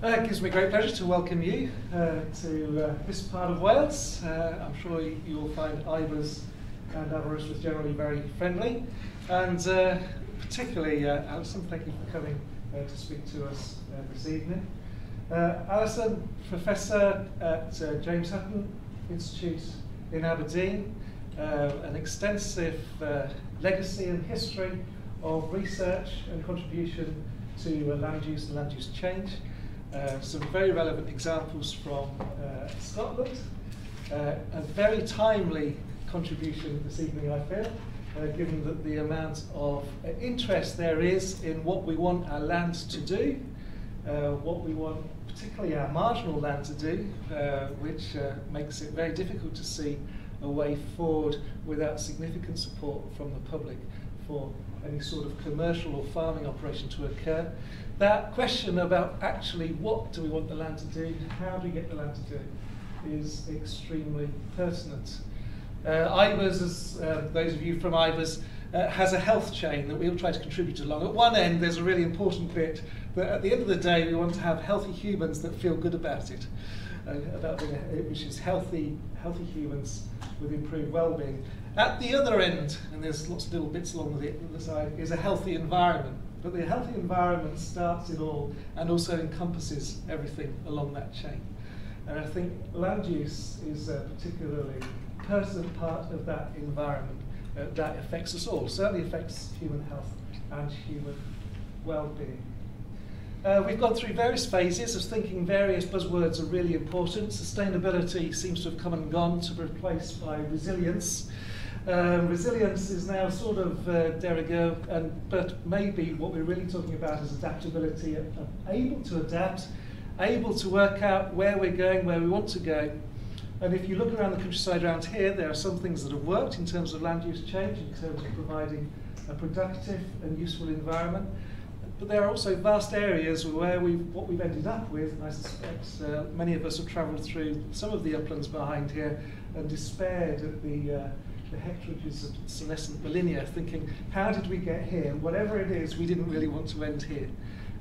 Uh, it gives me great pleasure to welcome you uh, to uh, this part of Wales. Uh, I'm sure you will find IBERS and Aberystwyth generally very friendly. And uh, particularly, uh, Alison, thank you for coming to speak to us this evening. Alison, Professor at James Hutton Institute in Aberdeen, an extensive legacy and history of research and contribution to land use and land use change. Uh, some very relevant examples from uh, Scotland. Uh, a very timely contribution this evening, I feel, uh, given that the amount of uh, interest there is in what we want our land to do, what we want particularly our marginal land to do, which makes it very difficult to see a way forward without significant support from the public for any sort of commercial or farming operation to occur. That question about actually what do we want the land to do, how do we get the land to do it, is extremely pertinent. Uh, as uh, those of you from IBERS, uh, has a health chain that we all try to contribute along. At one end, there's a really important bit that at the end of the day, we want to have healthy humans that feel good about it, uh, about being a, which is healthy, healthy humans with improved well-being. At the other end, and there's lots of little bits along the other side, is a healthy environment. But the healthy environment starts it all and also encompasses everything along that chain. And I think land use is a particularly pertinent part of that environment uh, that affects us all, certainly affects human health and human well-being. Uh, we've gone through various phases of thinking various buzzwords are really important. Sustainability seems to have come and gone to be replaced by resilience. Um, resilience is now sort of uh, and, but maybe what we're really talking about is adaptability, uh, able to adapt, able to work out where we're going, where we want to go. And if you look around the countryside around here, there are some things that have worked in terms of land use change, in terms of providing a productive and useful environment. But there are also vast areas where we've, what we've ended up with, and I suspect uh, many of us have travelled through some of the uplands behind here and despaired at the, uh, the hectareages of senescent Molinia, thinking, how did we get here? Whatever it is, we didn't really want to end here.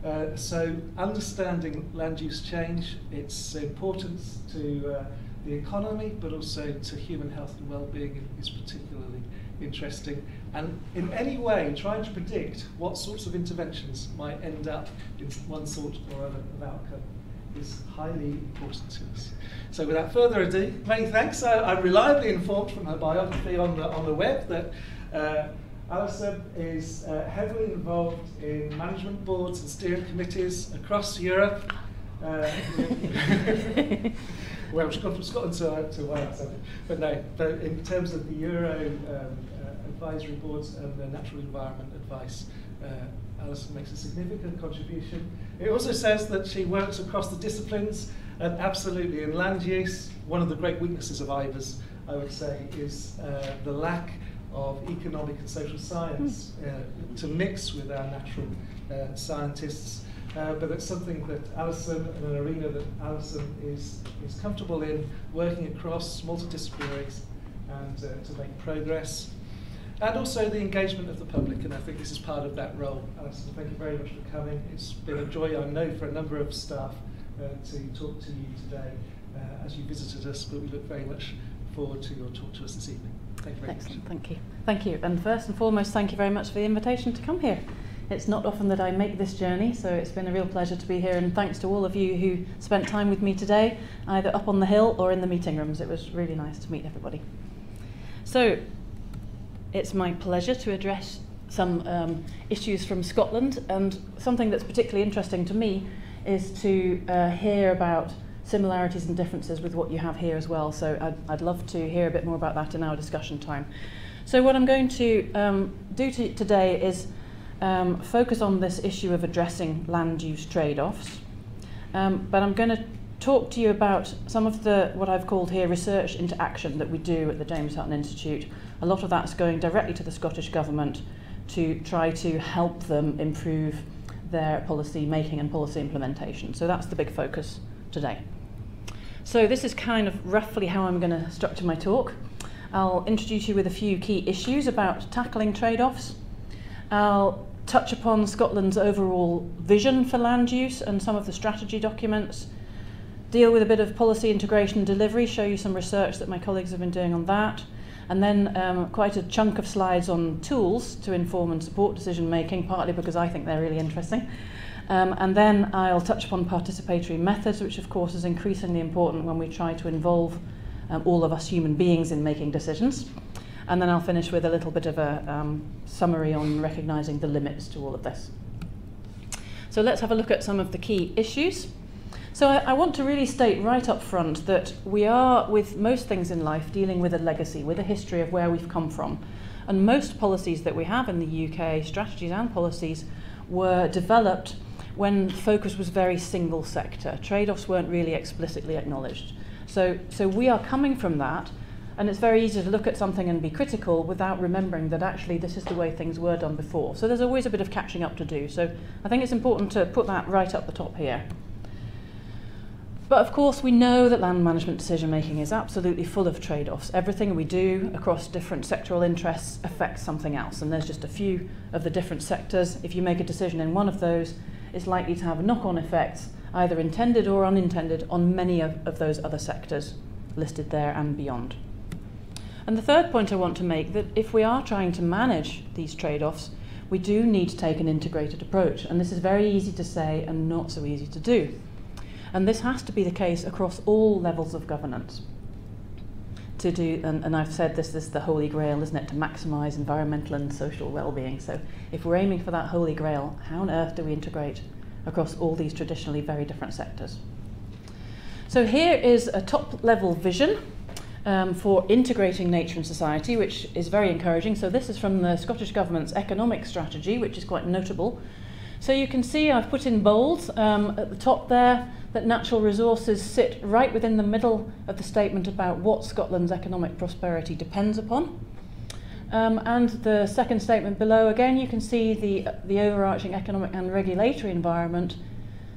Uh, so understanding land use change, its importance to uh, the economy, but also to human health and well-being is particularly interesting. And in any way, trying to predict what sorts of interventions might end up in one sort or other of outcome is highly important to us. So without further ado, many thanks. I, I'm reliably informed from her biography on the, on the web that uh, Alison is uh, heavily involved in management boards and steering committees across Europe. Uh, well, she's gone from Scotland to, to Wales, but no, but in terms of the Euro um, uh, advisory boards and the natural environment advice, uh, Alison makes a significant contribution. It also says that she works across the disciplines, and absolutely in land use, one of the great weaknesses of IBERS, I would say, is uh, the lack of economic and social science uh, to mix with our natural uh, scientists. Uh, but it's something that Alison, and an arena that Alison is, is comfortable in, working across multidisciplinaries and uh, to make progress. And also the engagement of the public, and I think this is part of that role. Alison, thank you very much for coming. It's been a joy, I know, for a number of staff uh, to talk to you today uh, as you visited us, but we look very much forward to your talk to us this evening. Thank you very Excellent, much. thank you. Thank you. And first and foremost, thank you very much for the invitation to come here. It's not often that I make this journey, so it's been a real pleasure to be here. And thanks to all of you who spent time with me today, either up on the hill or in the meeting rooms. It was really nice to meet everybody. So, it's my pleasure to address some um, issues from Scotland, and something that's particularly interesting to me is to uh, hear about similarities and differences with what you have here as well. So I'd, I'd love to hear a bit more about that in our discussion time. So what I'm going to um, do to today is um, focus on this issue of addressing land use trade-offs, um, but I'm going to talk to you about some of the what I've called here research into action that we do at the James Hutton Institute. A lot of that's going directly to the Scottish Government to try to help them improve their policy making and policy implementation. So that's the big focus today. So this is kind of roughly how I'm going to structure my talk. I'll introduce you with a few key issues about tackling trade-offs. I'll touch upon Scotland's overall vision for land use and some of the strategy documents, deal with a bit of policy integration and delivery, show you some research that my colleagues have been doing on that, And then um, quite a chunk of slides on tools to inform and support decision making, partly because I think they're really interesting. Um, and then I'll touch upon participatory methods, which of course is increasingly important when we try to involve um, all of us human beings in making decisions. And then I'll finish with a little bit of a um, summary on recognising the limits to all of this. So let's have a look at some of the key issues. So I, I, want to really state right up front that we are, with most things in life, dealing with a legacy, with a history of where we've come from. And most policies that we have in the UK, strategies and policies, were developed when focus was very single sector. Trade-offs weren't really explicitly acknowledged. So, so we are coming from that, and it's very easy to look at something and be critical without remembering that actually this is the way things were done before. So there's always a bit of catching up to do. So I think it's important to put that right up the top here. But of course, we know that land management decision making is absolutely full of trade offs. Everything we do across different sectoral interests affects something else, and there's just a few of the different sectors. If you make a decision in one of those, it's likely to have knock on effects, either intended or unintended, on many of, of those other sectors listed there and beyond. And the third point I want to make that if we are trying to manage these trade offs, we do need to take an integrated approach. And this is very easy to say and not so easy to do. And this has to be the case across all levels of governance. To do, and, and I've said this, this is the holy grail, isn't it, to maximise environmental and social well-being. So if we're aiming for that holy grail, how on earth do we integrate across all these traditionally very different sectors? So here is a top-level vision um, for integrating nature and society, which is very encouraging. So this is from the Scottish Government's economic strategy, which is quite notable. So you can see I've put in bold um, at the top there that natural resources sit right within the middle of the statement about what Scotland's economic prosperity depends upon. Um, and the second statement below, again, you can see the, the overarching economic and regulatory environment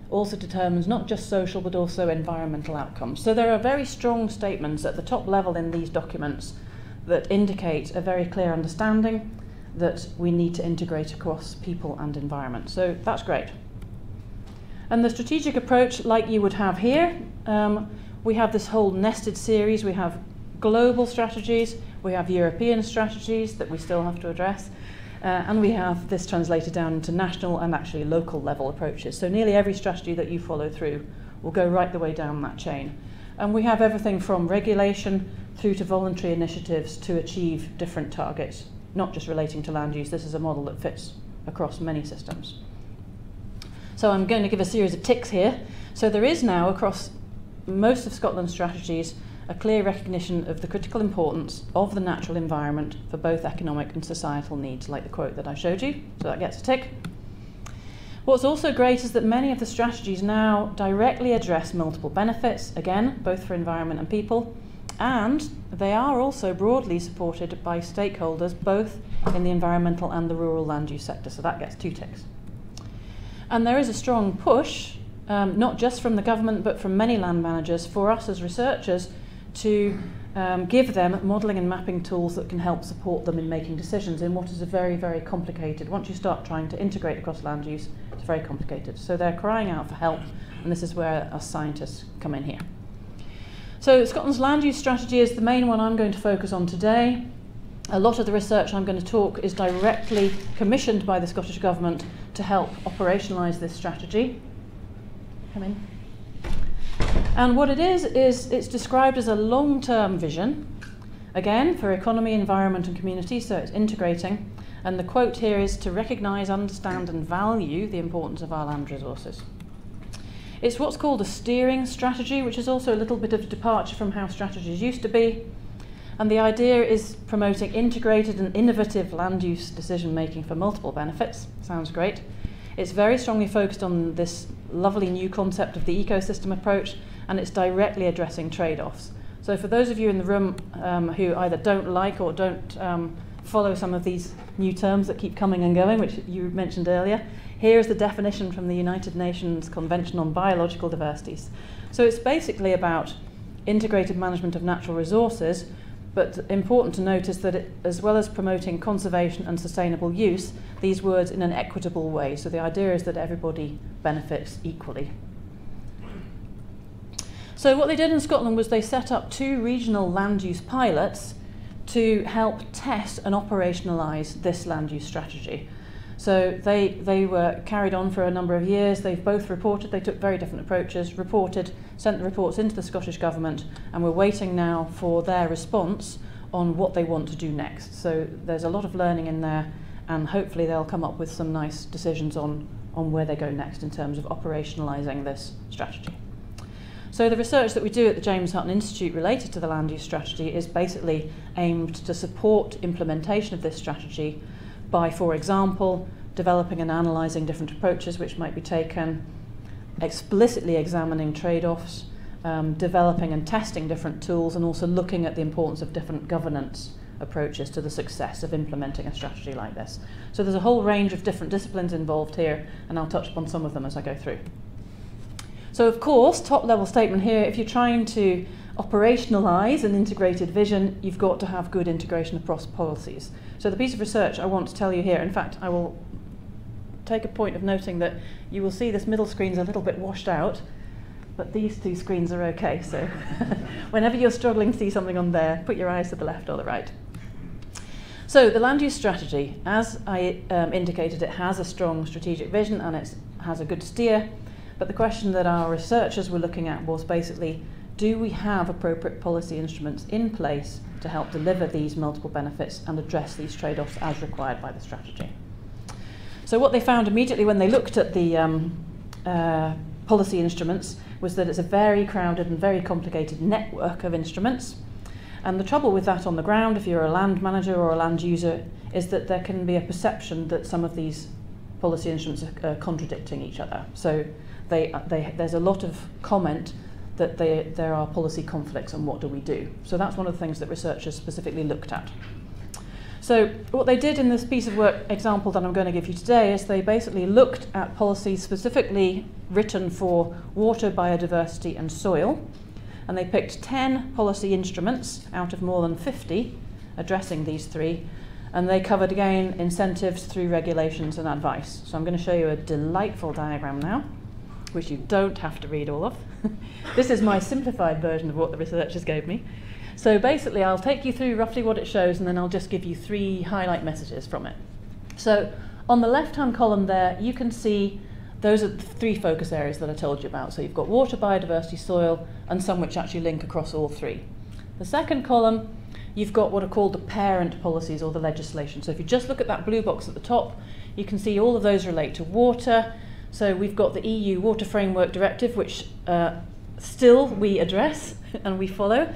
also determines not just social but also environmental outcomes. So there are very strong statements at the top level in these documents that indicate a very clear understanding that we need to integrate across people and environment. So that's great. And the strategic approach, like you would have here, um, we have this whole nested series. We have global strategies, we have European strategies that we still have to address, uh, and we have this translated down into national and actually local level approaches. So nearly every strategy that you follow through will go right the way down that chain. And we have everything from regulation through to voluntary initiatives to achieve different targets, not just relating to land use. This is a model that fits across many systems. So I'm going to give a series of ticks here. So there is now across most of Scotland's strategies a clear recognition of the critical importance of the natural environment for both economic and societal needs, like the quote that I showed you. So that gets a tick. What's also great is that many of the strategies now directly address multiple benefits, again, both for environment and people, and they are also broadly supported by stakeholders both in the environmental and the rural land use sector. So that gets two ticks. And there is a strong push, um, not just from the government, but from many land managers, for us as researchers to um, give them modelling and mapping tools that can help support them in making decisions in what is a very, very complicated, once you start trying to integrate across land use, it's very complicated. So they're crying out for help, and this is where us scientists come in here. So Scotland's land use strategy is the main one I'm going to focus on today. A lot of the research I'm going to talk is directly commissioned by the Scottish Government to help operationalise this strategy. Come in. And what it is, is it's described as a long term vision, again, for economy, environment, and community, so it's integrating. And the quote here is to recognise, understand, and value the importance of our land resources. It's what's called a steering strategy, which is also a little bit of a departure from how strategies used to be. And the idea is promoting integrated and innovative land use decision making for multiple benefits. Sounds great. It's very strongly focused on this lovely new concept of the ecosystem approach and it's directly addressing trade-offs. So for those of you in the room um, who either don't like or don't um, follow some of these new terms that keep coming and going, which you mentioned earlier, here's the definition from the United Nations Convention on Biological Diversities. So it's basically about integrated management of natural resources, But important to note is that it, as well as promoting conservation and sustainable use, these words in an equitable way. So the idea is that everybody benefits equally. So what they did in Scotland was they set up two regional land use pilots to help test and operationalise this land use strategy. So they, they were carried on for a number of years. They've both reported, they took very different approaches, reported, sent the reports into the Scottish Government, and we're waiting now for their response on what they want to do next. So there's a lot of learning in there, and hopefully they'll come up with some nice decisions on, on where they go next in terms of operationalising this strategy. So the research that we do at the James Hutton Institute related to the land use strategy is basically aimed to support implementation of this strategy by, for example, developing and analysing different approaches which might be taken, explicitly examining trade offs, um, developing and testing different tools, and also looking at the importance of different governance approaches to the success of implementing a strategy like this. So there's a whole range of different disciplines involved here, and I'll touch upon some of them as I go through. So, of course, top level statement here if you're trying to operationalise an integrated vision, you've got to have good integration across policies. So the piece of research I want to tell you here, in fact, I will take a point of noting that you will see this middle screen's a little bit washed out, but these two screens are okay. So whenever you're struggling to see something on there, put your eyes to the left or the right. So the land use strategy, as I um, indicated, it has a strong strategic vision and it has a good steer. But the question that our researchers were looking at was basically, do we have appropriate policy instruments in place to help deliver these multiple benefits and address these trade-offs as required by the strategy. So what they found immediately when they looked at the um, uh, policy instruments was that it's a very crowded and very complicated network of instruments. And the trouble with that on the ground, if you're a land manager or a land user, is that there can be a perception that some of these policy instruments are, are contradicting each other. So they, they, there's a lot of comment that they, there are policy conflicts and what do we do. So that's one of the things that researchers specifically looked at. So what they did in this piece of work example that I'm going to give you today is they basically looked at policies specifically written for water, biodiversity and soil. And they picked 10 policy instruments out of more than 50 addressing these three. And they covered again incentives through regulations and advice. So I'm going to show you a delightful diagram now which you don't have to read all of. this is my simplified version of what the researchers gave me. So basically, I'll take you through roughly what it shows, and then I'll just give you three highlight messages from it. So on the left-hand column there, you can see those are the three focus areas that I told you about. So you've got water, biodiversity, soil, and some which actually link across all three. The second column, you've got what are called the parent policies or the legislation. So if you just look at that blue box at the top, you can see all of those relate to water, so we've got the EU Water Framework Directive, which uh, still we address and we follow.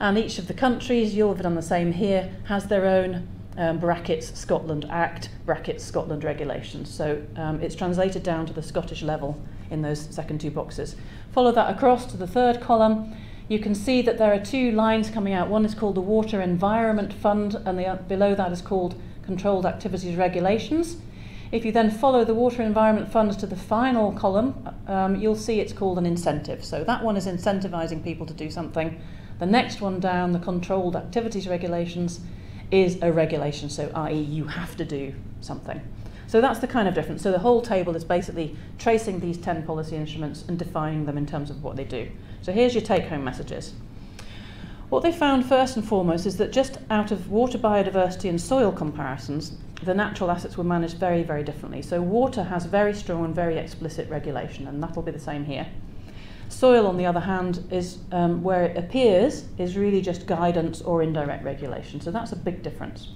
And each of the countries, you'll have done the same here, has their own um, brackets Scotland Act, brackets Scotland regulations. So um, it's translated down to the Scottish level in those second two boxes. Follow that across to the third column. You can see that there are two lines coming out. One is called the Water Environment Fund, and the, below that is called Controlled Activities Regulations. If you then follow the Water Environment Funds to the final column, um, you'll see it's called an incentive. So that one is incentivising people to do something. The next one down, the controlled activities regulations, is a regulation, so i.e. you have to do something. So that's the kind of difference. So the whole table is basically tracing these 10 policy instruments and defining them in terms of what they do. So here's your take-home messages. What they found first and foremost is that just out of water biodiversity and soil comparisons, the natural assets were managed very, very differently. So water has very strong and very explicit regulation, and that'll be the same here. Soil, on the other hand, is um, where it appears is really just guidance or indirect regulation. So that's a big difference.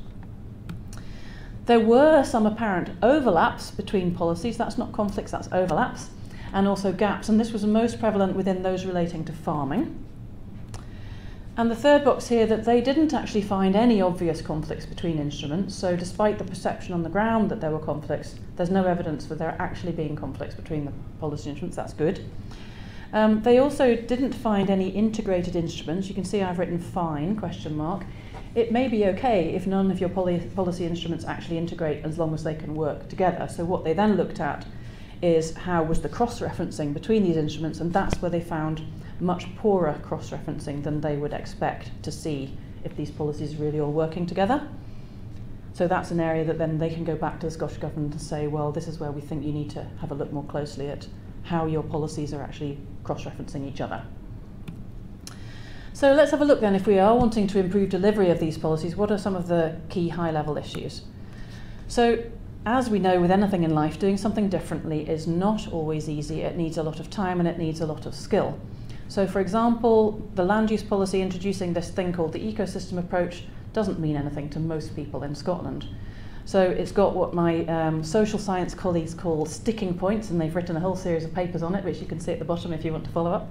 There were some apparent overlaps between policies. That's not conflicts, that's overlaps, and also gaps. And this was most prevalent within those relating to farming. And the third box here that they didn't actually find any obvious conflicts between instruments. So despite the perception on the ground that there were conflicts, there's no evidence that there actually being conflicts between the policy instruments. That's good. Um, they also didn't find any integrated instruments. You can see I've written fine, question mark. It may be okay if none of your policy instruments actually integrate as long as they can work together. So what they then looked at is how was the cross-referencing between these instruments, and that's where they found much poorer cross-referencing than they would expect to see if these policies are really all working together. So that's an area that then they can go back to the Scottish Government and say, well, this is where we think you need to have a look more closely at how your policies are actually cross-referencing each other. So let's have a look then, if we are wanting to improve delivery of these policies, what are some of the key high-level issues? So as we know with anything in life, doing something differently is not always easy. It needs a lot of time and it needs a lot of skill. So for example, the land use policy introducing this thing called the ecosystem approach doesn't mean anything to most people in Scotland. So it's got what my um, social science colleagues call sticking points, and they've written a whole series of papers on it, which you can see at the bottom if you want to follow up.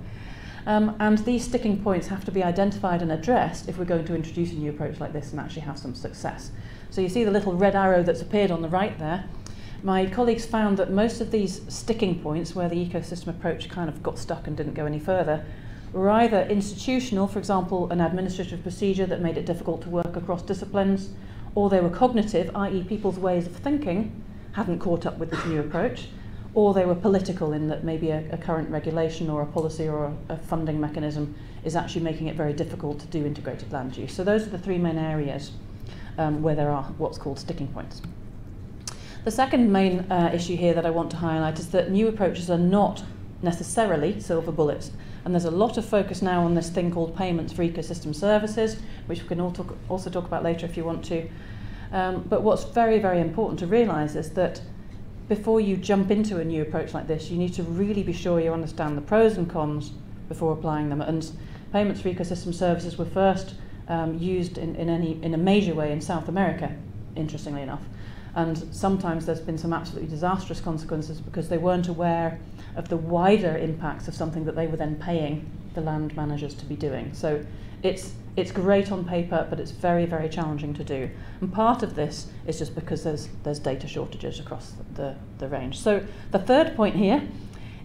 Um, and these sticking points have to be identified and addressed if we're going to introduce a new approach like this and actually have some success. So you see the little red arrow that's appeared on the right there. My colleagues found that most of these sticking points where the ecosystem approach kind of got stuck and didn't go any further were either institutional, for example, an administrative procedure that made it difficult to work across disciplines, or they were cognitive, i.e., people's ways of thinking hadn't caught up with this new approach, or they were political in that maybe a, a current regulation or a policy or a, a funding mechanism is actually making it very difficult to do integrated land use. So those are the three main areas um, where there are what's called sticking points. The second main uh, issue here that I want to highlight is that new approaches are not necessarily silver bullets. And there's a lot of focus now on this thing called payments for ecosystem services, which we can all talk, also talk about later if you want to. Um, but what's very, very important to realise is that before you jump into a new approach like this, you need to really be sure you understand the pros and cons before applying them. And payments for ecosystem services were first um, used in, in, any, in a major way in South America, interestingly enough. And sometimes there's been some absolutely disastrous consequences because they weren't aware of the wider impacts of something that they were then paying the land managers to be doing. So it's it's great on paper, but it's very, very challenging to do. And part of this is just because there's there's data shortages across the, the range. So the third point here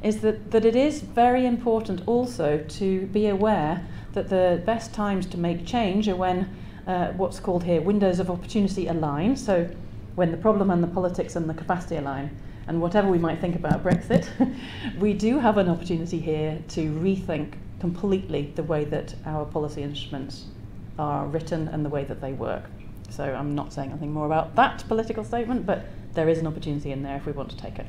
is that, that it is very important also to be aware that the best times to make change are when uh, what's called here windows of opportunity align. So when the problem and the politics and the capacity align, and whatever we might think about Brexit, we do have an opportunity here to rethink completely the way that our policy instruments are written and the way that they work. So I'm not saying anything more about that political statement, but there is an opportunity in there if we want to take it.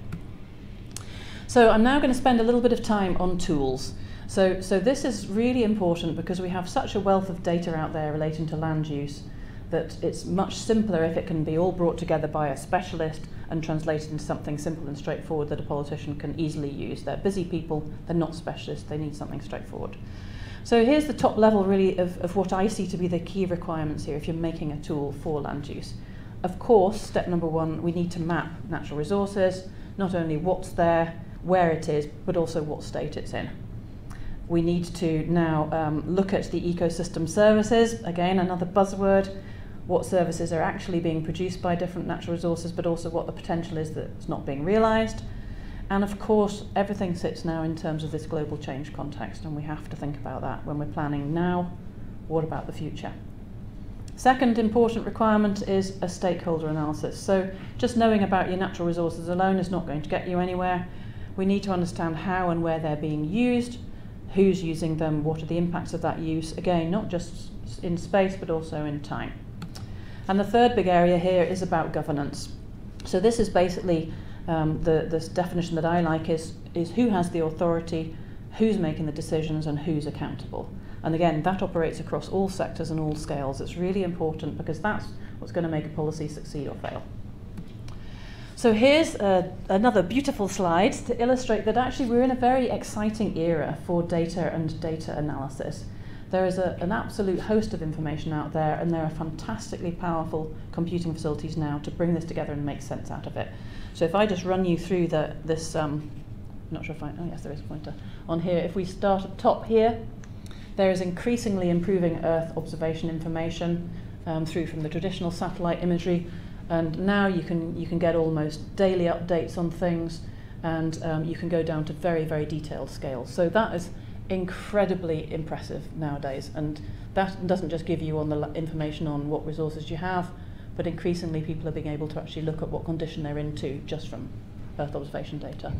So I'm now going to spend a little bit of time on tools. So, so this is really important because we have such a wealth of data out there relating to land use that it's much simpler if it can be all brought together by a specialist and translated into something simple and straightforward that a politician can easily use. They're busy people, they're not specialists, they need something straightforward. So here's the top level really of, of what I see to be the key requirements here if you're making a tool for land use. Of course, step number one, we need to map natural resources, not only what's there, where it is, but also what state it's in. We need to now um, look at the ecosystem services, again, another buzzword, what services are actually being produced by different natural resources, but also what the potential is that's not being realised. And of course, everything sits now in terms of this global change context, and we have to think about that when we're planning now. What about the future? Second important requirement is a stakeholder analysis. So just knowing about your natural resources alone is not going to get you anywhere. We need to understand how and where they're being used, who's using them, what are the impacts of that use, again, not just in space, but also in time. And the third big area here is about governance. So this is basically um, the this definition that I like is is who has the authority, who's making the decisions, and who's accountable. And again, that operates across all sectors and all scales. It's really important because that's what's going to make a policy succeed or fail. So here's uh, another beautiful slide to illustrate that actually we're in a very exciting era for data and data analysis. There is a, an absolute host of information out there, and there are fantastically powerful computing facilities now to bring this together and make sense out of it. So if I just run you through the, this, um, I'm not sure if I, oh yes, there is a pointer on here. If we start at top here, there is increasingly improving Earth observation information um, through from the traditional satellite imagery, and now you can you can get almost daily updates on things, and um, you can go down to very very detailed scales. So that is incredibly impressive nowadays. And that doesn't just give you on the information on what resources you have, but increasingly people are being able to actually look at what condition they're into just from Earth observation data.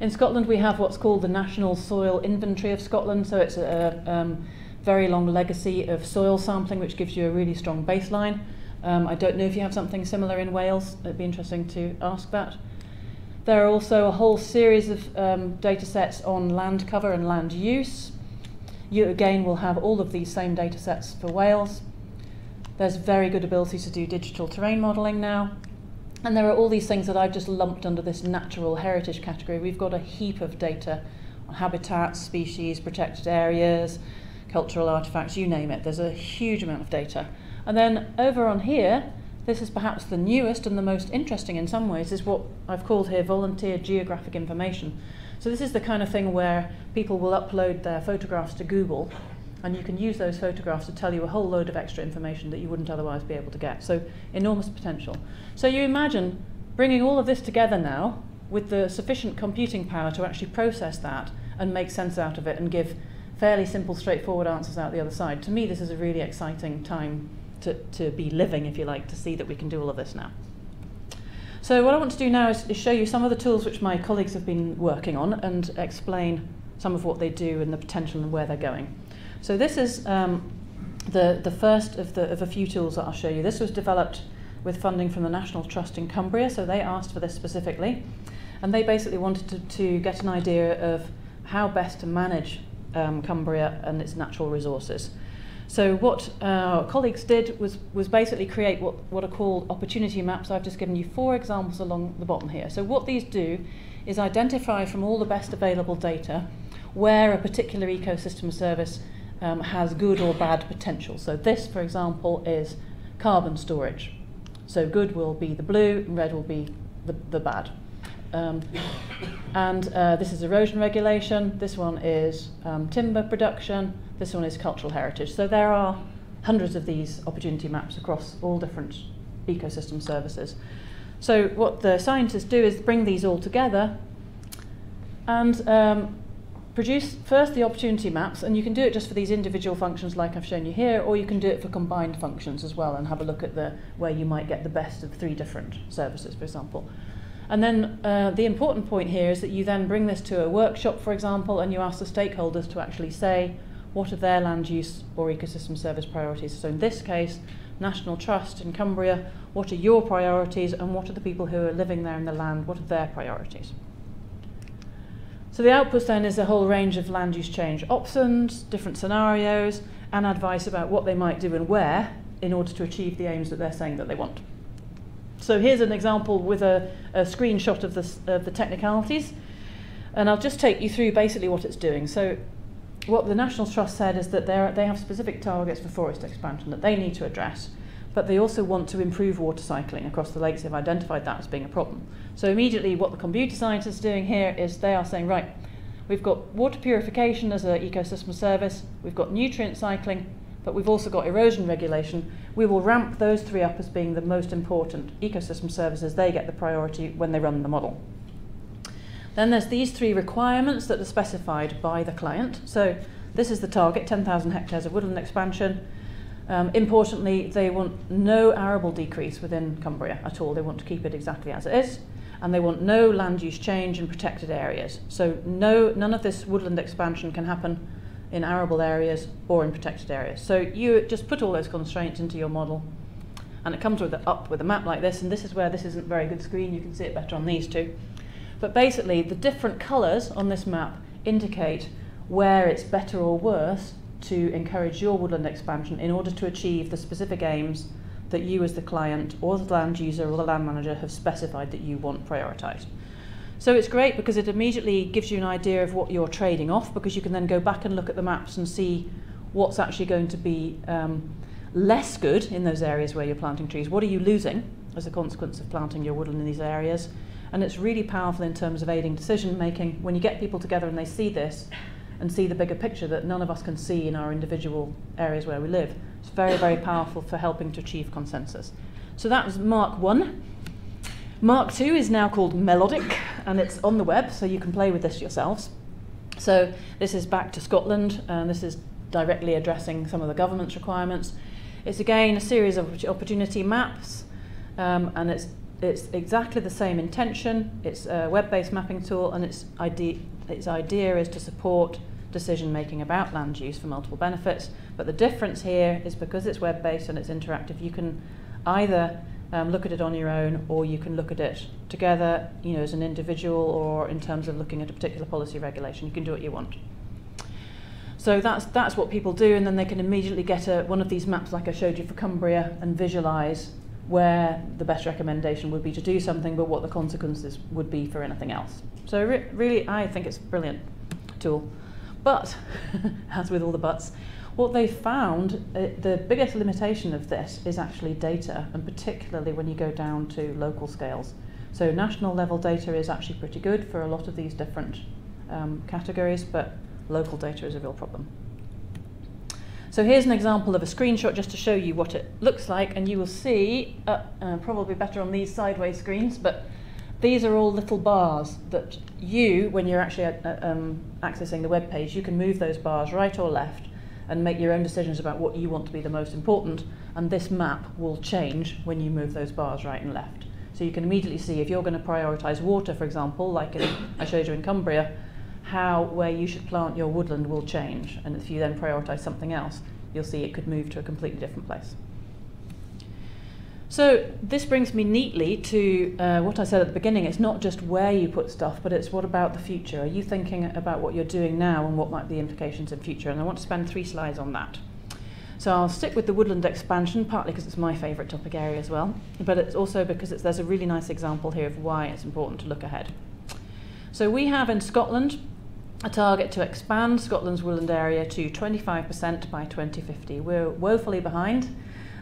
In Scotland, we have what's called the National Soil Inventory of Scotland. So it's a, um, very long legacy of soil sampling, which gives you a really strong baseline. Um, I don't know if you have something similar in Wales. It'd be interesting to ask that. There are also a whole series of um, data sets on land cover and land use. You again will have all of these same data sets for Wales. There's very good ability to do digital terrain modelling now. And there are all these things that I've just lumped under this natural heritage category. We've got a heap of data on habitats, species, protected areas, cultural artifacts, you name it. There's a huge amount of data. And then over on here, this is perhaps the newest and the most interesting in some ways, is what I've called here volunteer geographic information. So this is the kind of thing where people will upload their photographs to Google and you can use those photographs to tell you a whole load of extra information that you wouldn't otherwise be able to get. So enormous potential. So you imagine bringing all of this together now with the sufficient computing power to actually process that and make sense out of it and give fairly simple, straightforward answers out the other side. To me, this is a really exciting time to, to be living, if you like, to see that we can do all of this now. So what I want to do now is, is show you some of the tools which my colleagues have been working on and explain some of what they do and the potential and where they're going. So this is um, the, the first of, the, of a few tools that I'll show you. This was developed with funding from the National Trust in Cumbria, so they asked for this specifically. And they basically wanted to, to get an idea of how best to manage um, Cumbria and its natural resources. So what our colleagues did was, was basically create what, what are called opportunity maps. I've just given you four examples along the bottom here. So what these do is identify from all the best available data where a particular ecosystem service um, has good or bad potential. So this, for example, is carbon storage. So good will be the blue and red will be the, the bad. Um, and uh, this is erosion regulation. This one is um, timber production. This one is cultural heritage. So there are hundreds of these opportunity maps across all different ecosystem services. So what the scientists do is bring these all together and um, produce first the opportunity maps, and you can do it just for these individual functions like I've shown you here, or you can do it for combined functions as well and have a look at the where you might get the best of three different services, for example. And then uh, the important point here is that you then bring this to a workshop, for example, and you ask the stakeholders to actually say what are their land use or ecosystem service priorities. So in this case, National Trust in Cumbria, what are your priorities and what are the people who are living there in the land, what are their priorities? So the output then is a whole range of land use change options, different scenarios, and advice about what they might do and where in order to achieve the aims that they're saying that they want. So here's an example with a, a screenshot of, this, of the technicalities. And I'll just take you through basically what it's doing. So what the National Trust said is that they have specific targets for forest expansion that they need to address, but they also want to improve water cycling across the lakes. They've identified that as being a problem. So immediately what the computer scientists are doing here is they are saying, right, we've got water purification as an ecosystem service, we've got nutrient cycling, but we've also got erosion regulation. We will ramp those three up as being the most important ecosystem services. They get the priority when they run the model. Then there's these three requirements that are specified by the client. So this is the target, 10,000 hectares of woodland expansion. Um, importantly, they want no arable decrease within Cumbria at all. They want to keep it exactly as it is. And they want no land use change in protected areas. So no, none of this woodland expansion can happen in arable areas or in protected areas. So you just put all those constraints into your model and it comes with a, up with a map like this and this is where this isn't very good screen, you can see it better on these two. But basically the different colours on this map indicate where it's better or worse to encourage your woodland expansion in order to achieve the specific aims that you as the client or the land user or the land manager have specified that you want prioritised. So it's great because it immediately gives you an idea of what you're trading off because you can then go back and look at the maps and see what's actually going to be um, less good in those areas where you're planting trees. What are you losing as a consequence of planting your woodland in these areas? And it's really powerful in terms of aiding decision making when you get people together and they see this and see the bigger picture that none of us can see in our individual areas where we live. It's very, very powerful for helping to achieve consensus. So that was Mark 1. Mark II is now called Melodic, and it's on the web, so you can play with this yourselves. So this is back to Scotland, and this is directly addressing some of the government's requirements. It's again a series of opportunity maps, um, and it's it's exactly the same intention. It's a web-based mapping tool, and its idea its idea is to support decision making about land use for multiple benefits. But the difference here is because it's web based and it's interactive, you can either um, look at it on your own or you can look at it together, you know, as an individual or in terms of looking at a particular policy regulation. You can do what you want. So that's, that's what people do, and then they can immediately get a, one of these maps like I showed you for Cumbria and visualise where the best recommendation would be to do something, but what the consequences would be for anything else. So re really, I think it's a brilliant tool. But, as with all the buts, what they found, uh, the biggest limitation of this is actually data, and particularly when you go down to local scales. So national level data is actually pretty good for a lot of these different um, categories, but local data is a real problem. So here's an example of a screenshot just to show you what it looks like, and you will see, uh, uh, probably better on these sideways screens, but these are all little bars that you, when you're actually uh, um, accessing the web page, you can move those bars right or left and make your own decisions about what you want to be the most important. And this map will change when you move those bars right and left. So you can immediately see if you're going to prioritise water, for example, like in, I showed you in Cumbria, how where you should plant your woodland will change. And if you then prioritise something else, you'll see it could move to a completely different place. So this brings me neatly to uh, what I said at the beginning. It's not just where you put stuff, but it's what about the future. Are you thinking about what you're doing now and what might be the implications in future? And I want to spend three slides on that. So I'll stick with the woodland expansion, partly because it's my favourite topic area as well, but it's also because it's, there's a really nice example here of why it's important to look ahead. So we have in Scotland a target to expand Scotland's woodland area to 25% by 2050. We're woefully behind,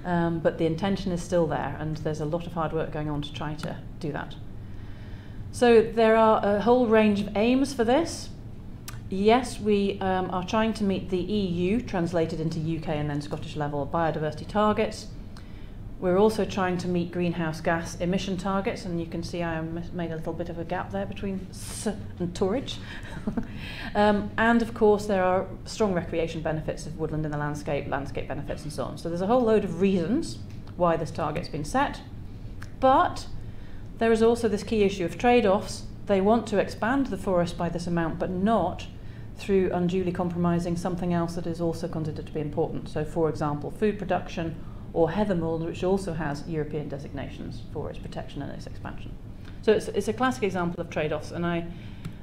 Um, but the intention is still there, and there's a lot of hard work going on to try to do that. So there are a whole range of aims for this. Yes, we um, are trying to meet the EU, translated into UK and then Scottish level biodiversity targets. We're also trying to meet greenhouse gas emission targets, and you can see I made a little bit of a gap there between S and Torridge. um, and of course, there are strong recreation benefits of woodland in the landscape, landscape benefits, and so on. So there's a whole load of reasons why this target's been set. But there is also this key issue of trade offs. They want to expand the forest by this amount, but not through unduly compromising something else that is also considered to be important. So, for example, food production or heather mould, which also has European designations for its protection and its expansion. So it's, it's a classic example of trade-offs, and I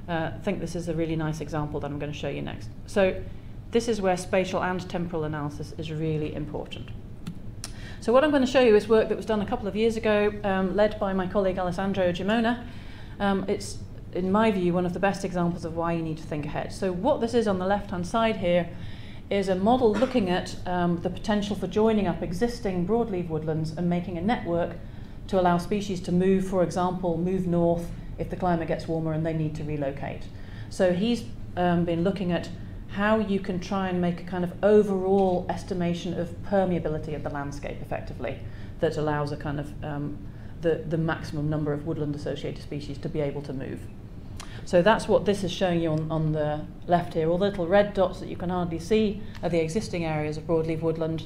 uh, think this is a really nice example that I'm going to show you next. So this is where spatial and temporal analysis is really important. So what I'm going to show you is work that was done a couple of years ago, um, led by my colleague Alessandro Gimona. Um, it's, in my view, one of the best examples of why you need to think ahead. So what this is on the left-hand side here is a model looking at um, the potential for joining up existing broadleaf woodlands and making a network to allow species to move, for example, move north if the climate gets warmer and they need to relocate. So he's um, been looking at how you can try and make a kind of overall estimation of permeability of the landscape effectively that allows a kind of um, the, the maximum number of woodland associated species to be able to move. So that's what this is showing you on, on the left here. All the little red dots that you can hardly see are the existing areas of broadleaf woodland.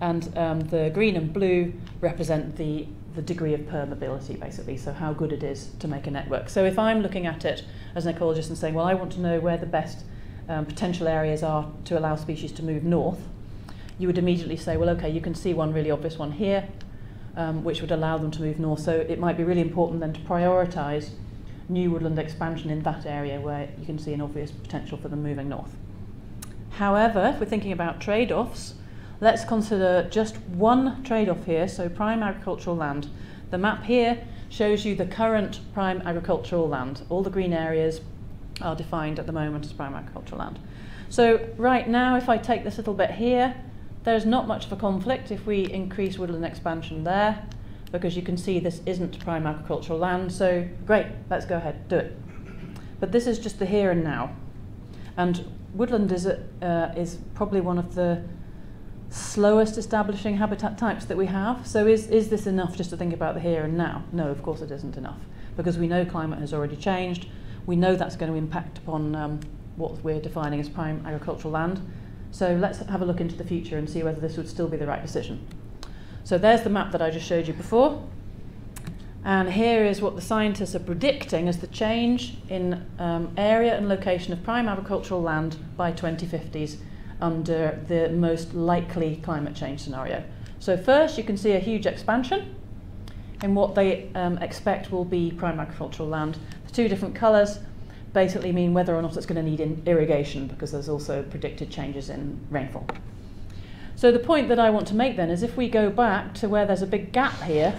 And um, the green and blue represent the, the degree of permeability, basically, so how good it is to make a network. So if I'm looking at it as an ecologist and saying, well, I want to know where the best um, potential areas are to allow species to move north, you would immediately say, well, okay, you can see one really obvious one here, um, which would allow them to move north. So it might be really important then to prioritise new woodland expansion in that area where you can see an obvious potential for them moving north. However, if we're thinking about trade-offs, let's consider just one trade-off here, so prime agricultural land. The map here shows you the current prime agricultural land. All the green areas are defined at the moment as prime agricultural land. So right now, if I take this little bit here, there's not much of a conflict if we increase woodland expansion there because you can see this isn't prime agricultural land, so great, let's go ahead, do it. But this is just the here and now. And woodland is, a, uh, is probably one of the slowest establishing habitat types that we have. So is, is this enough just to think about the here and now? No, of course it isn't enough, because we know climate has already changed. We know that's going to impact upon um, what we're defining as prime agricultural land. So let's have a look into the future and see whether this would still be the right decision. So there's the map that I just showed you before. And here is what the scientists are predicting as the change in um, area and location of prime agricultural land by 2050s under the most likely climate change scenario. So first you can see a huge expansion in what they um, expect will be prime agricultural land. The two different colours basically mean whether or not it's going to need irrigation because there's also predicted changes in rainfall. So the point that I want to make then is if we go back to where there's a big gap here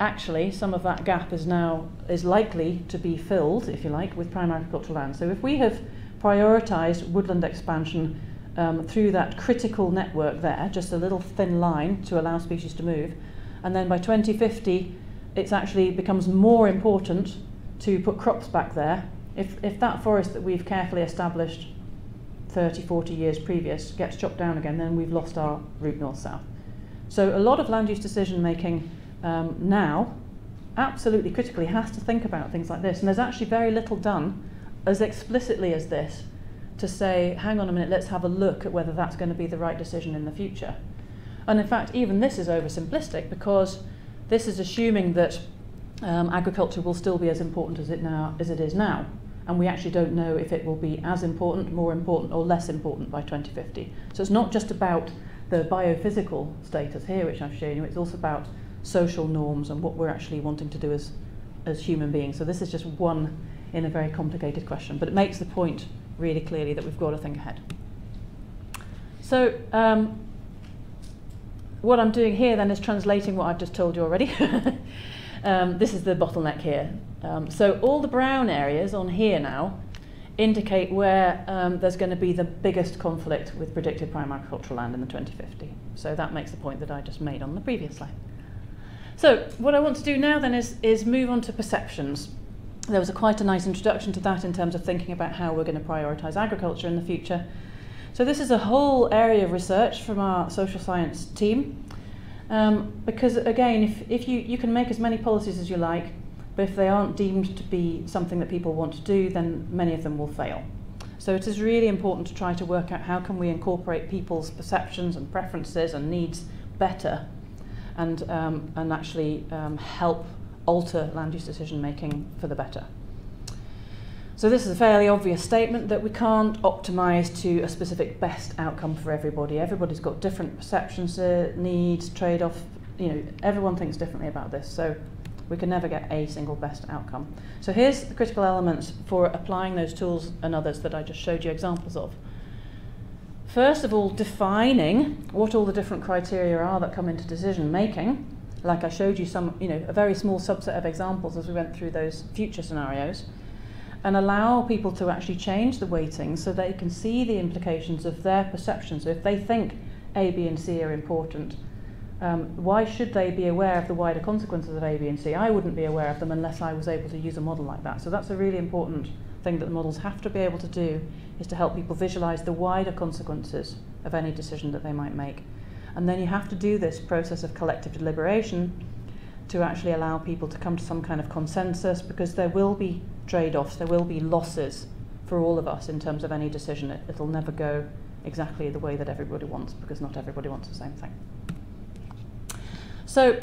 actually some of that gap is now is likely to be filled, if you like, with prime agricultural land. So if we have prioritised woodland expansion um, through that critical network there, just a little thin line to allow species to move, and then by 2050 it actually becomes more important to put crops back there. If, if that forest that we've carefully established 30, 40 years previous gets chopped down again, then we've lost our route north-south. So a lot of land use decision making um, now absolutely critically has to think about things like this. And there's actually very little done as explicitly as this to say, hang on a minute, let's have a look at whether that's going to be the right decision in the future. And in fact, even this is oversimplistic because this is assuming that um, agriculture will still be as important as it now as it is now. And we actually don't know if it will be as important, more important, or less important by 2050. So it's not just about the biophysical status here, which I've shown you, it's also about social norms and what we're actually wanting to do as, as human beings. So this is just one in a very complicated question, but it makes the point really clearly that we've got to think ahead. So um, what I'm doing here then is translating what I've just told you already. um, this is the bottleneck here. Um, so all the brown areas on here now indicate where um, there's going to be the biggest conflict with predicted prime agricultural land in the 2050. So that makes the point that I just made on the previous slide. So what I want to do now then is, is move on to perceptions. There was a quite a nice introduction to that in terms of thinking about how we're going to prioritise agriculture in the future. So this is a whole area of research from our social science team. Um, because again, if, if you, you can make as many policies as you like, but if they aren't deemed to be something that people want to do, then many of them will fail. So it is really important to try to work out how can we incorporate people's perceptions and preferences and needs better and, um, and actually um, help alter land use decision making for the better. So this is a fairly obvious statement that we can't optimize to a specific best outcome for everybody. Everybody's got different perceptions, uh, needs, trade-off, you know, everyone thinks differently about this. So we can never get a single best outcome. So here's the critical elements for applying those tools and others that I just showed you examples of. First of all, defining what all the different criteria are that come into decision making. Like I showed you some, you know, a very small subset of examples as we went through those future scenarios. And allow people to actually change the weighting so they can see the implications of their perception. So if they think A, B, and C are important, um, why should they be aware of the wider consequences of A, B, and C? I wouldn't be aware of them unless I was able to use a model like that. So that's a really important thing that the models have to be able to do is to help people visualize the wider consequences of any decision that they might make. And then you have to do this process of collective deliberation to actually allow people to come to some kind of consensus because there will be trade-offs, there will be losses for all of us in terms of any decision. It, it'll never go exactly the way that everybody wants because not everybody wants the same thing. So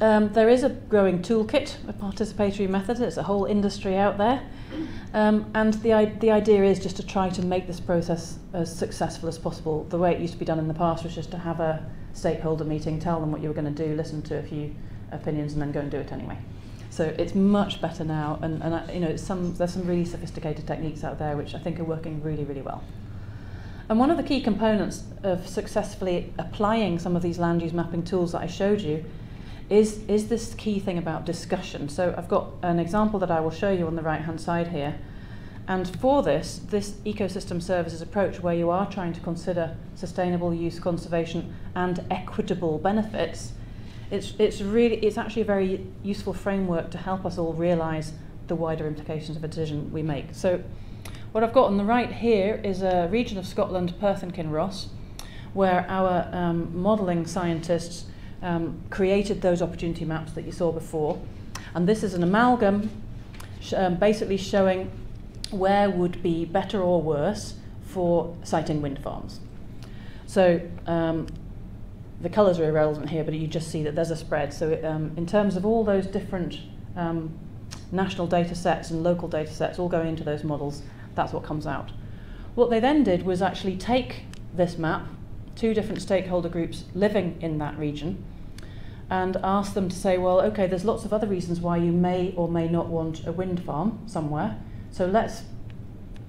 um, there is a growing toolkit, of participatory methods. There's a whole industry out there. Um, and the, the idea is just to try to make this process as successful as possible. The way it used to be done in the past was just to have a stakeholder meeting, tell them what you were going to do, listen to a few opinions, and then go and do it anyway. So it's much better now, and, and you know, some, there's some really sophisticated techniques out there which I think are working really, really well. And one of the key components of successfully applying some of these land use mapping tools that I showed you is, is this key thing about discussion. So I've got an example that I will show you on the right hand side here. And for this, this ecosystem services approach where you are trying to consider sustainable use, conservation and equitable benefits, it's, it's, really, it's actually a very useful framework to help us all realise the wider implications of a decision we make. So what I've got on the right here is a region of Scotland, Perth and Kinross, where our um, modelling scientists um, created those opportunity maps that you saw before. And this is an amalgam sh um, basically showing where would be better or worse for siting wind farms. So um, the colours are irrelevant here, but you just see that there's a spread. So um, in terms of all those different um, national data sets and local data sets all going into those models, that's what comes out. What they then did was actually take this map, two different stakeholder groups living in that region, and ask them to say, well, okay, there's lots of other reasons why you may or may not want a wind farm somewhere. So let's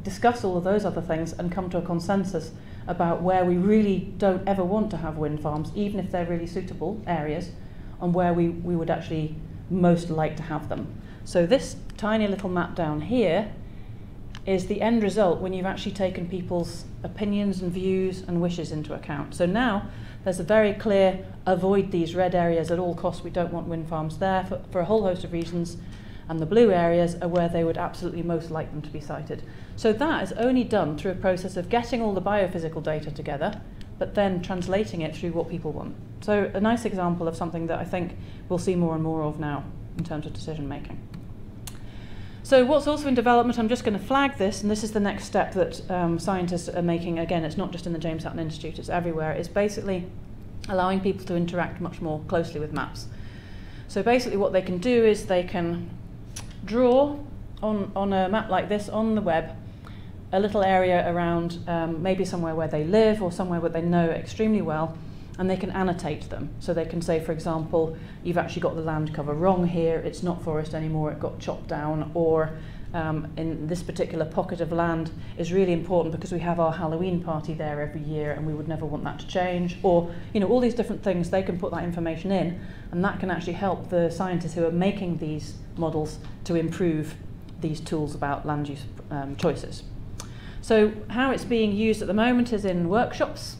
discuss all of those other things and come to a consensus about where we really don't ever want to have wind farms, even if they're really suitable areas, and where we, we would actually most like to have them. So this tiny little map down here is the end result when you've actually taken people's opinions and views and wishes into account. So now there's a very clear avoid these red areas at all costs. We don't want wind farms there for, for a whole host of reasons. And the blue areas are where they would absolutely most like them to be sited. So that is only done through a process of getting all the biophysical data together, but then translating it through what people want. So a nice example of something that I think we'll see more and more of now in terms of decision making. So what's also in development, I'm just going to flag this, and this is the next step that um, scientists are making. Again, it's not just in the James Hutton Institute, it's everywhere. It's basically allowing people to interact much more closely with maps. So basically what they can do is they can draw on, on a map like this on the web a little area around um, maybe somewhere where they live or somewhere where they know extremely well and they can annotate them. So they can say, for example, you've actually got the land cover wrong here, it's not forest anymore, it got chopped down, or um, in this particular pocket of land is really important because we have our Halloween party there every year and we would never want that to change. Or, you know, all these different things, they can put that information in and that can actually help the scientists who are making these models to improve these tools about land use um, choices. So how it's being used at the moment is in workshops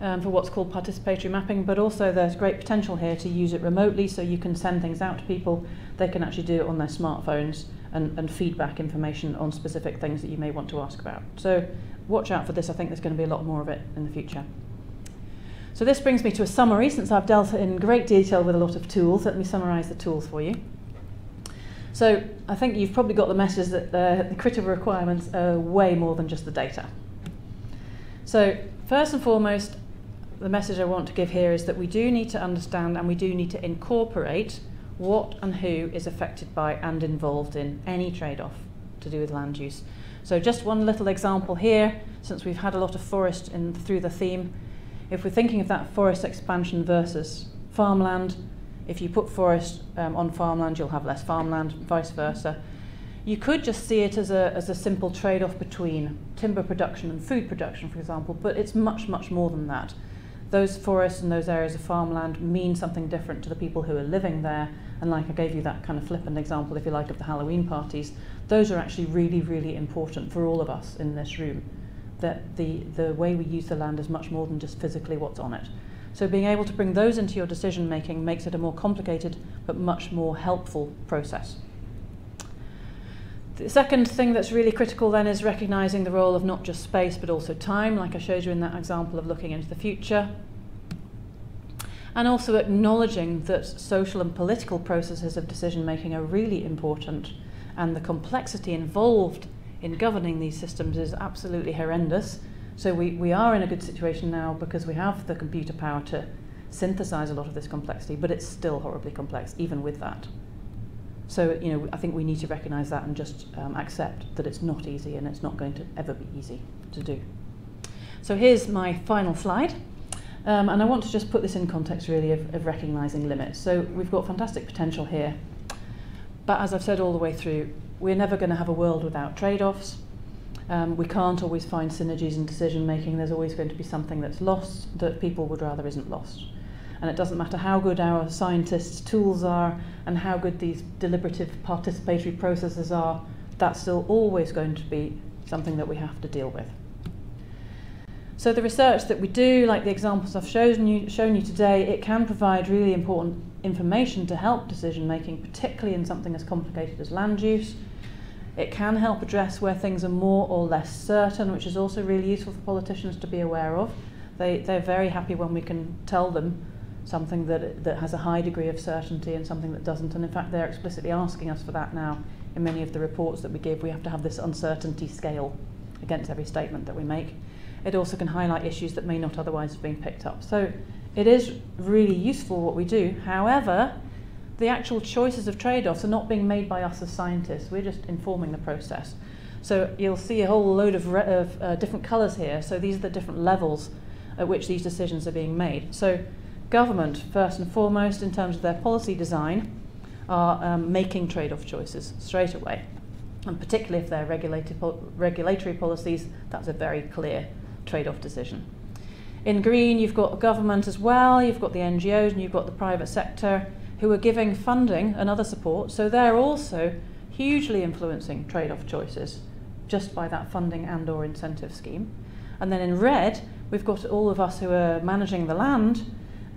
um, for what's called participatory mapping, but also there's great potential here to use it remotely so you can send things out to people. They can actually do it on their smartphones and, and feedback information on specific things that you may want to ask about. So watch out for this. I think there's going to be a lot more of it in the future. So this brings me to a summary. Since I've dealt in great detail with a lot of tools, let me summarise the tools for you. So I think you've probably got the message that uh, the critical requirements are way more than just the data. So first and foremost, the message I want to give here is that we do need to understand and we do need to incorporate what and who is affected by and involved in any trade-off to do with land use. So just one little example here, since we've had a lot of forest in, through the theme, if we're thinking of that forest expansion versus farmland, if you put forest um, on farmland, you'll have less farmland, vice versa. You could just see it as a, as a simple trade-off between timber production and food production, for example, but it's much, much more than that those forests and those areas of farmland mean something different to the people who are living there. And like I gave you that kind of flippant example, if you like, of the Halloween parties, those are actually really, really important for all of us in this room. That the, the way we use the land is much more than just physically what's on it. So being able to bring those into your decision making makes it a more complicated but much more helpful process. The second thing that's really critical then is recognizing the role of not just space but also time, like I showed you in that example of looking into the future. And also acknowledging that social and political processes of decision making are really important and the complexity involved in governing these systems is absolutely horrendous. So we, we are in a good situation now because we have the computer power to synthesize a lot of this complexity, but it's still horribly complex, even with that. So, you know, I think we need to recognise that and just um, accept that it's not easy and it's not going to ever be easy to do. So here's my final slide. Um, and I want to just put this in context really of, of recognising limits. So we've got fantastic potential here. But as I've said all the way through, we're never going to have a world without trade-offs. Um, we can't always find synergies in decision making. There's always going to be something that's lost that people would rather isn't lost. And it doesn't matter how good our scientists' tools are and how good these deliberative participatory processes are, that's still always going to be something that we have to deal with. So the research that we do, like the examples I've shown you, shown you today, it can provide really important information to help decision making, particularly in something as complicated as land use. It can help address where things are more or less certain, which is also really useful for politicians to be aware of. They, they're very happy when we can tell them something that, that has a high degree of certainty and something that doesn't. And in fact, they're explicitly asking us for that now in many of the reports that we give. We have to have this uncertainty scale against every statement that we make. It also can highlight issues that may not otherwise have been picked up. So it is really useful what we do. However, the actual choices of trade offs are not being made by us as scientists, we're just informing the process. So you'll see a whole load of, of uh, different colours here. So these are the different levels at which these decisions are being made. So government, first and foremost, in terms of their policy design, are um, making trade-off choices straight away. And particularly if they're regulated regulatory policies, that's a very clear trade-off decision. In green, you've got government as well, you've got the NGOs, and you've got the private sector who are giving funding and other support. So they're also hugely influencing trade-off choices just by that funding and or incentive scheme. And then in red, we've got all of us who are managing the land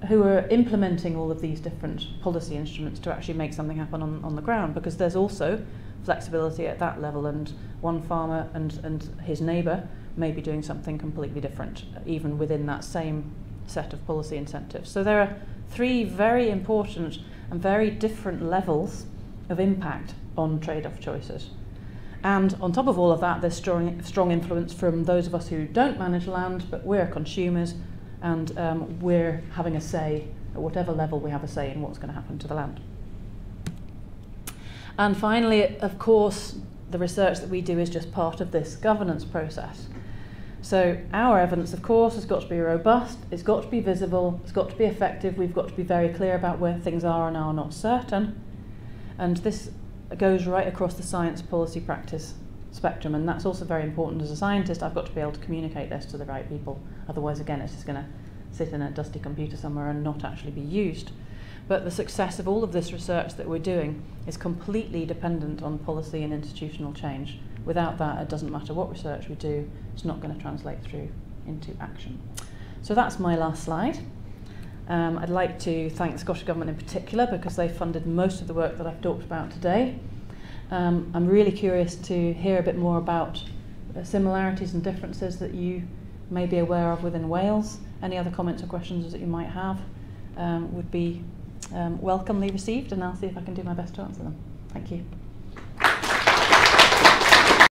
who are implementing all of these different policy instruments to actually make something happen on, on the ground because there's also flexibility at that level and one farmer and, and his neighbour may be doing something completely different even within that same set of policy incentives. So there are three very important and very different levels of impact on trade-off choices. And on top of all of that, there's strong, strong influence from those of us who don't manage land, but we're consumers and um, we're having a say at whatever level we have a say in what's going to happen to the land. And finally, of course, the research that we do is just part of this governance process. So our evidence, of course, has got to be robust, it's got to be visible, it's got to be effective, we've got to be very clear about where things are and are not certain. And this goes right across the science policy practice spectrum and that's also very important as a scientist. I've got to be able to communicate this to the right people. Otherwise again it's just going to sit in a dusty computer somewhere and not actually be used. But the success of all of this research that we're doing is completely dependent on policy and institutional change. Without that it doesn't matter what research we do it's not going to translate through into action. So that's my last slide. Um, I'd like to thank the Scottish Government in particular because they funded most of the work that I've talked about today. Um, I'm really curious to hear a bit more about uh, similarities and differences that you may be aware of within Wales. Any other comments or questions that you might have um, would be um, welcomely received and I'll see if I can do my best to answer them. Thank you.